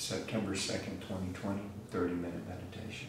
September second, 2020, 30-minute meditation.